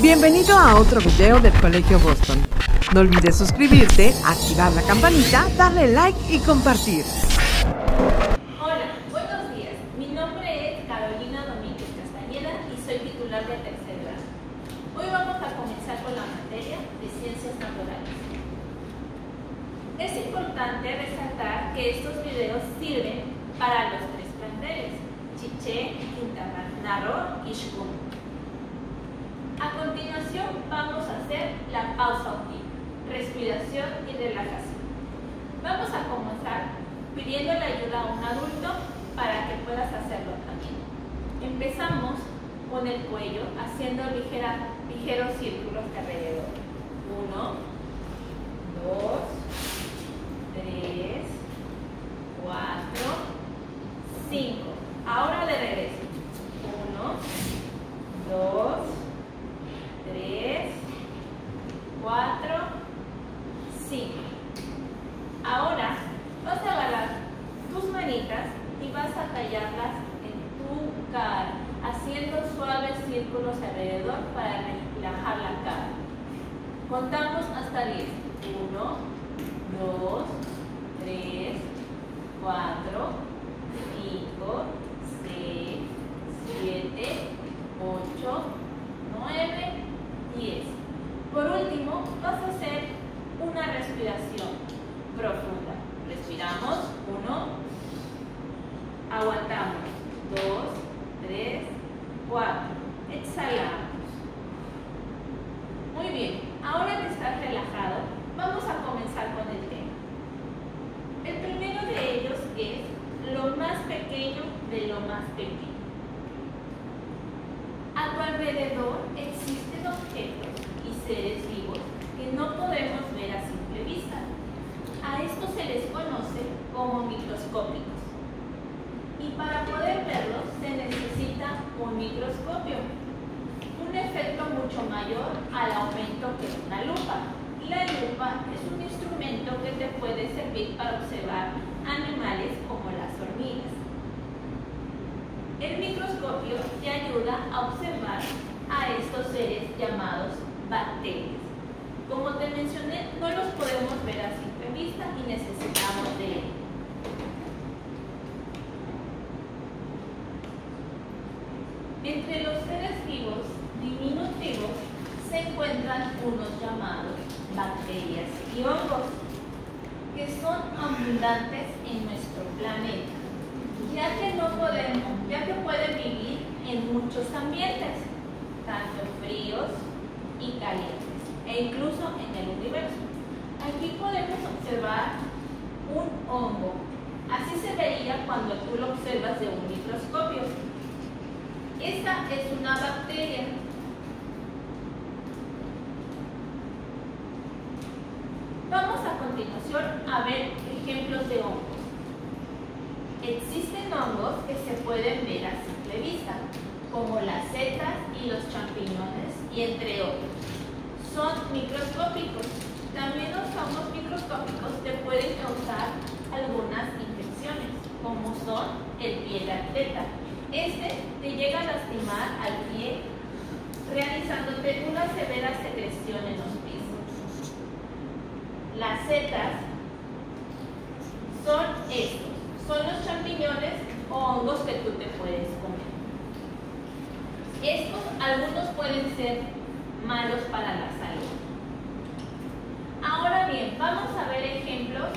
Bienvenido a otro video del Colegio Boston. No olvides suscribirte, activar la campanita, darle like y compartir. Hola, buenos días. Mi nombre es Carolina Domínguez Castañeda y soy titular de tercer grado. Hoy vamos a comenzar con la materia de ciencias naturales. Es importante resaltar que estos videos sirven para los tres planteles, Chiché, Quintana Roo y Xcún. A continuación vamos a hacer la pausa auditiva, respiración y relajación. Vamos a comenzar pidiendo la ayuda a un adulto para que puedas hacerlo también. Empezamos con el cuello haciendo ligera, ligeros círculos de alrededor. Uno, dos, tres, cuatro, cinco. Ahora de regreso. Uno, dos, tres, cuatro, cinco. Ahora vas a agarrar tus manitas y vas a tallarlas en tu cara, haciendo suaves círculos alrededor para relajar la cara. Contamos hasta 10. 1, 2, 3, 4, 5, 6, 7, 8, 9, 10. Por último, vas a hacer una respiración profunda. Respiramos. 1, aguantamos. 2, 3, 4. Exhalamos. Muy bien. Ahora que estás relajado, vamos a comenzar con el tema. El primero de ellos es lo más pequeño de lo más pequeño. A tu alrededor existen objetos y seres vivos que no podemos ver a simple vista. A estos se les conoce como microscópicos. Y para poder verlos se necesita un microscopio, mucho mayor al aumento que una lupa. La lupa es un instrumento que te puede servir para observar animales como las hormigas. El microscopio te ayuda a observar a estos seres llamados bacterias. Como te mencioné, no los podemos ver a simple vista y necesitamos de ellos. Entre los seres vivos se encuentran unos llamados bacterias y hongos, que son abundantes en nuestro planeta, ya que no podemos, ya que pueden vivir en muchos ambientes, tanto fríos y calientes, e incluso en el universo. Aquí podemos observar un hongo. Así se vería cuando tú lo observas de un microscopio. Esta es una bacteria. Vamos a continuación a ver ejemplos de hongos. Existen hongos que se pueden ver a simple vista, como las setas y los champiñones, y entre otros. Son microscópicos. También los hongos microscópicos te pueden causar algunas infecciones, como son el pie de atleta. Este te llega a lastimar al pie, realizándote una severa secreción en los pies. Las setas son estos, son los champiñones o hongos que tú te puedes comer. Estos algunos pueden ser malos para la salud. Ahora bien, vamos a ver ejemplos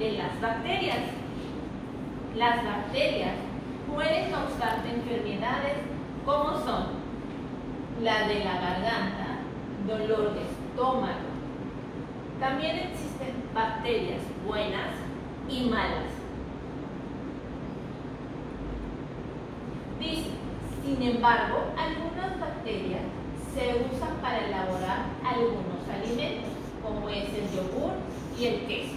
de las bacterias. Las bacterias pueden causarte enfermedades como son la de la garganta, dolor de estómago. También existen bacterias buenas y malas. Dice, sin embargo, algunas bacterias se usan para elaborar algunos alimentos, como es el yogur y el queso.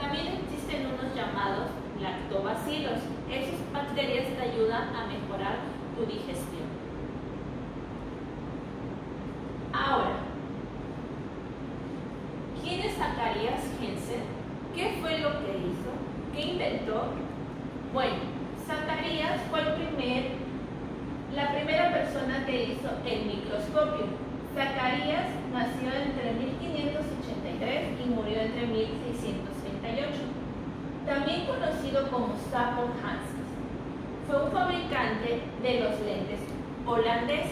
También existen unos llamados lactobacilos. Esas bacterias te ayudan a mejorar tu digestión. Ahora, ¿quién es Zacarías Jensen? ¿Qué fue lo que hizo? ¿Qué inventó? Bueno, Zacarías fue el primer, la primera persona que hizo el microscopio. Zacarías nació entre 1583 y murió entre 1638. También conocido como Stafford Hansen. Fue un fabricante de los lentes holandés.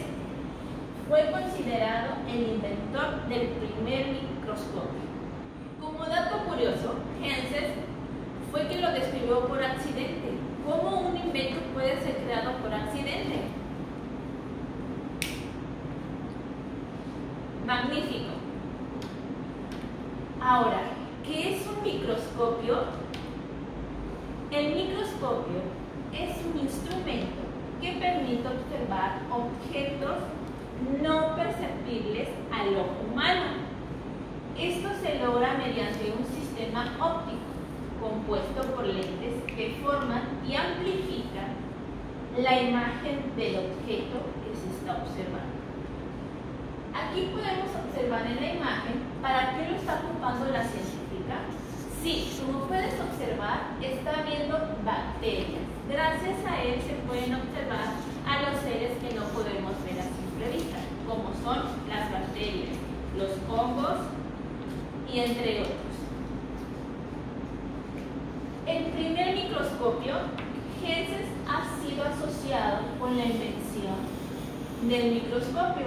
Fue considerado el inventor del primer microscopio. Como dato curioso, Fue quien lo describió por accidente. ¿Cómo un invento puede ser creado por accidente? Magnífico. Ahora, ¿qué es un microscopio? El microscopio es un instrumento que permite observar objetos no perceptibles al ojo humano. Esto se logra mediante un sistema óptico compuesto por lentes que forman y amplifican la imagen del objeto que se está observando. Aquí podemos observar en la imagen para qué lo está ocupando la científica. Sí, como puedes observar, está viendo bacterias. Gracias a él se pueden observar a los seres que no podemos ver a simple vista, como son las bacterias, los hongos y entre otros. El primer microscopio, ha sido asociado con la invención del microscopio,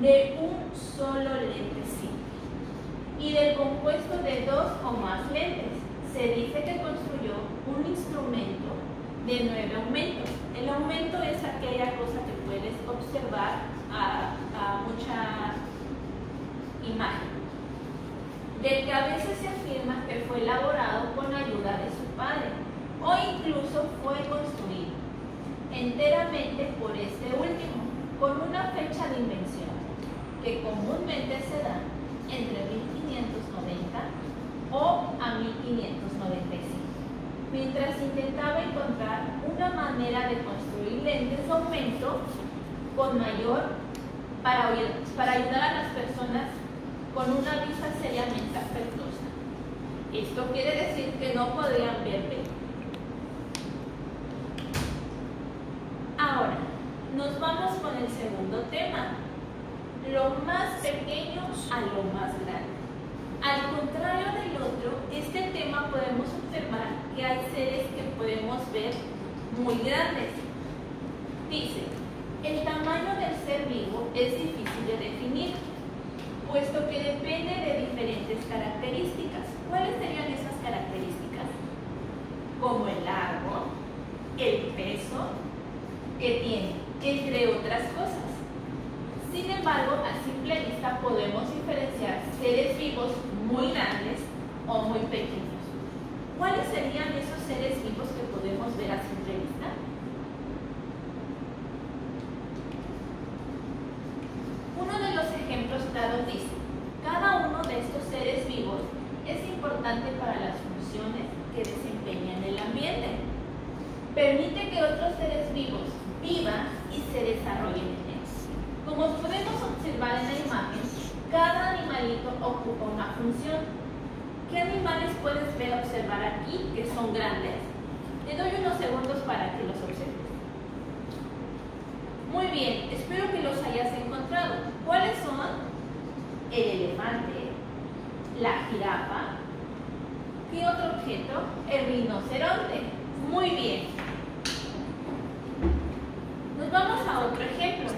de un solo lente simple y del compuesto de dos o más lentes. Se dice que construyó un instrumento de nueve aumentos. El aumento es aquella cosa que puedes observar a, a mucha imagen del que a veces se afirma que fue elaborado con ayuda de su padre o incluso fue construido enteramente por este último, con una fecha de invención que comúnmente se da entre 1590 o a 1595, mientras intentaba encontrar una manera de construir lentes de aumento con mayor para, para ayudar a las personas con una vista seriamente afectuosa. Esto quiere decir que no podrían ver bien. Ahora, nos vamos con el segundo tema. Lo más pequeño a lo más grande. Al contrario del otro, este tema podemos observar que hay seres que podemos ver muy grandes. Dice, el tamaño del ser vivo es difícil de definir puesto que depende de diferentes características. ¿Cuáles serían esas características? Como el largo, el peso que tiene, entre otras cosas. Sin embargo, a simple vista podemos diferenciar seres vivos muy grandes o muy pequeños. ¿Cuáles serían esos seres vivos que podemos ver a simple vista? dice, cada uno de estos seres vivos es importante para las funciones que desempeñan el ambiente. Permite que otros seres vivos vivan y se desarrollen en él. Como podemos observar en la imagen, cada animalito ocupa una función. ¿Qué animales puedes ver observar aquí que son grandes? Te doy unos segundos para que los observes. Muy bien, espero que los hayas encontrado. ¿Cuáles son? el elefante, la jirafa. ¿Qué otro objeto? El rinoceronte. Muy bien. Vamos a otro ejemplo.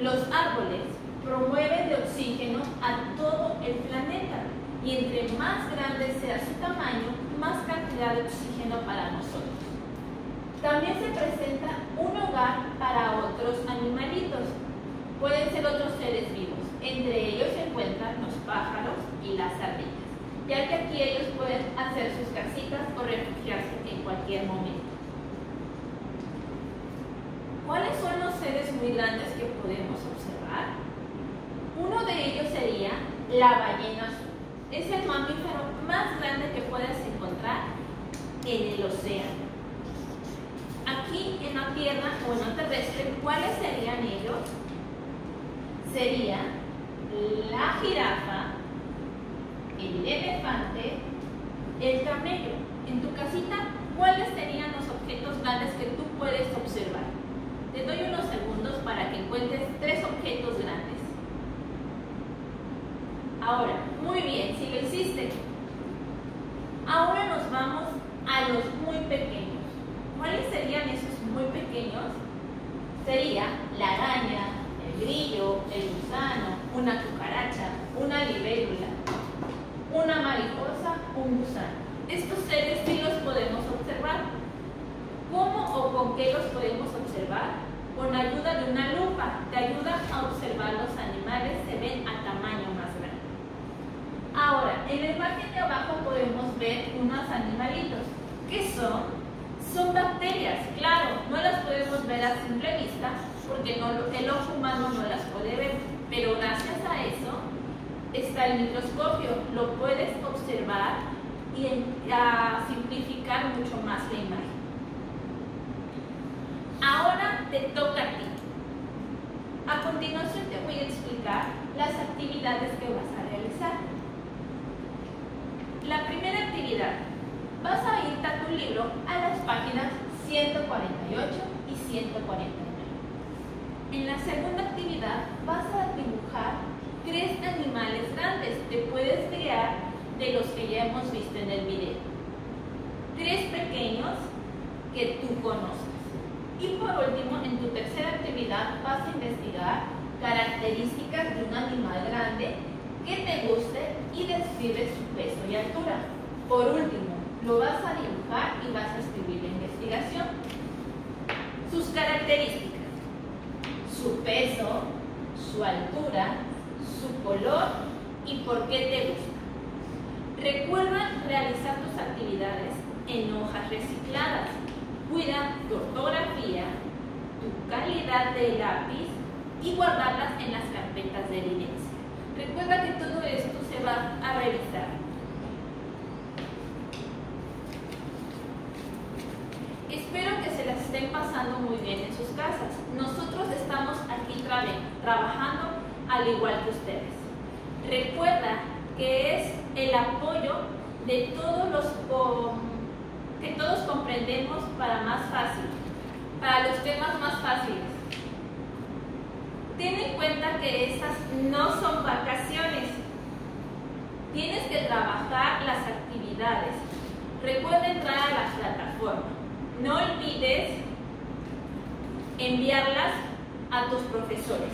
Los árboles promueven de oxígeno a todo el planeta y entre más grande sea su tamaño, más cantidad de oxígeno para nosotros. También se presenta un hogar para otros animalitos. Pueden ser otros seres vivos. Entre ellos se encuentran los pájaros y las ardillas, ya que aquí ellos pueden hacer sus casitas o refugiarse en cualquier momento. ¿Cuáles son los seres muy grandes que podemos observar? Uno de ellos sería la ballena azul. Es el mamífero más grande que puedes encontrar en el océano. Aquí en la tierra o en la terrestre, ¿cuáles serían ellos? Serían la jirafa, el elefante, el camello. En tu casita, ¿cuáles serían los objetos grandes que tú puedes observar? para que encuentres tres objetos grandes. Ahora, muy bien, si lo hiciste a tamaño más grande. Ahora, en el margen de abajo podemos ver unos animalitos. ¿Qué son? Son bacterias, claro, no las podemos ver a simple vista porque el ojo humano no las puede ver, pero gracias a eso está el microscopio, lo puedes observar y a simplificar mucho más la imagen. Ahora te toca a ti. A continuación te voy a explicar las actividades que vas a realizar. La primera actividad, vas a ir a tu libro a las páginas 148 y 149. En la segunda actividad vas a dibujar tres animales grandes. Te puedes crear de los que ya hemos visto en el video. Tres pequeños que tú conoces. Y por último, en tu tercera actividad vas a investigar características de un animal grande que te guste y describe su peso y altura. Por último, lo vas a dibujar y vas a escribir la investigación. Sus características, su peso, su altura, su color y por qué te gusta. Recuerda realizar tus actividades en hojas recicladas. Cuida tu ortografía, tu calidad de lápiz y guardarlas en las carpetas de evidencia. Recuerda que todo esto se va a revisar. Espero que se las estén pasando muy bien en sus casas. Nosotros estamos aquí trabajando al igual que ustedes. Recuerda que es el apoyo de todos los que todos comprendemos para más fácil, para los temas más fáciles. Ten en cuenta que estas no son vacaciones. Tienes que trabajar las actividades. Recuerda entrar a la plataforma. No olvides enviarlas a tus profesores.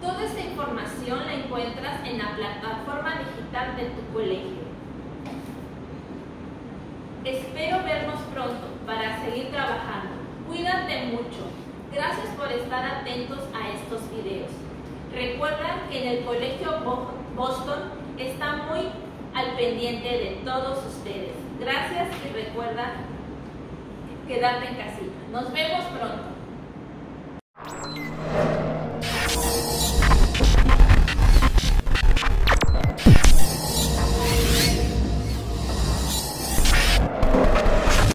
Toda esta información la encuentras en la plataforma digital de tu colegio. Espero vernos pronto para seguir trabajando. Cuídate mucho. Gracias por estar atentos a estos videos. Recuerda que en el Colegio Boston está muy al pendiente de todos ustedes. Gracias y recuerda quedarte en casita. Nos vemos pronto.